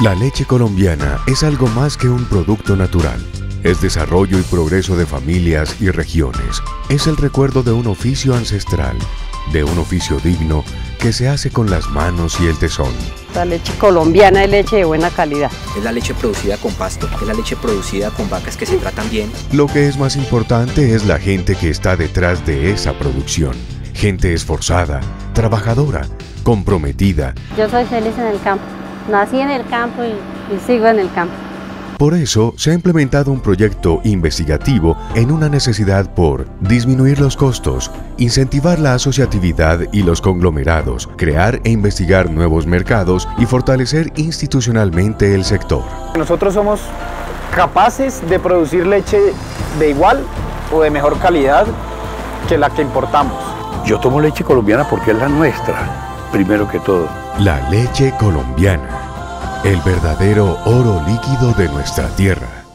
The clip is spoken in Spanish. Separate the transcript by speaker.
Speaker 1: La leche colombiana es algo más que un producto natural. Es desarrollo y progreso de familias y regiones. Es el recuerdo de un oficio ancestral, de un oficio digno que se hace con las manos y el tesón.
Speaker 2: La leche colombiana es leche de buena calidad.
Speaker 3: Es la leche producida con pasto, es la leche producida con vacas que se tratan bien.
Speaker 1: Lo que es más importante es la gente que está detrás de esa producción. Gente esforzada, trabajadora, comprometida.
Speaker 4: Yo soy feliz en el campo. Nací en el campo y, y sigo en el campo.
Speaker 1: Por eso se ha implementado un proyecto investigativo en una necesidad por disminuir los costos, incentivar la asociatividad y los conglomerados, crear e investigar nuevos mercados y fortalecer institucionalmente el sector.
Speaker 5: Nosotros somos capaces de producir leche de igual o de mejor calidad que la que importamos.
Speaker 6: Yo tomo leche colombiana porque es la nuestra, primero que todo.
Speaker 1: La leche colombiana, el verdadero oro líquido de nuestra tierra.